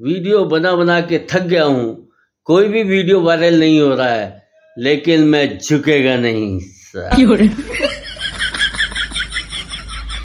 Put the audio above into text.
Video बना बना के थक गया हूँ। कोई भी वीडियो वायरल नहीं हो रहा है, लेकिन मैं झुकेगा नहीं